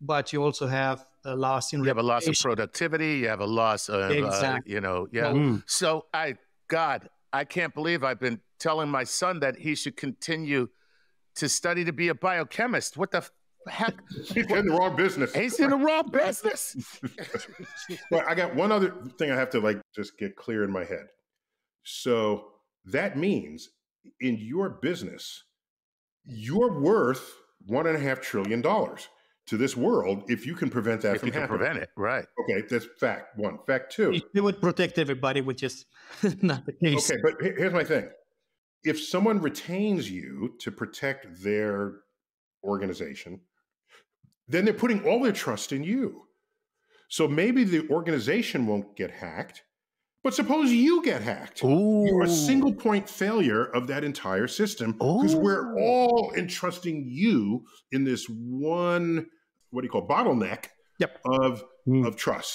but you also have a loss in you have a loss of productivity you have a loss of exactly. uh, you know yeah. Mm. so i god i can't believe i've been telling my son that he should continue to study to be a biochemist. What the heck? He's in the wrong business. He's in the wrong business. But i got one other thing i have to like just get clear in my head. So that means in your business you're worth one and a half trillion dollars to this world if you can prevent that if from you can happening. prevent it, right? Okay, that's fact one. Fact two, it would protect everybody, which is not the case. Okay, but here's my thing: if someone retains you to protect their organization, then they're putting all their trust in you. So maybe the organization won't get hacked, but suppose you get hacked. Ooh. You're a single point failure of that entire system because we're all entrusting you in this one, what do you call bottleneck yep. of, mm. of trust.